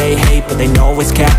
They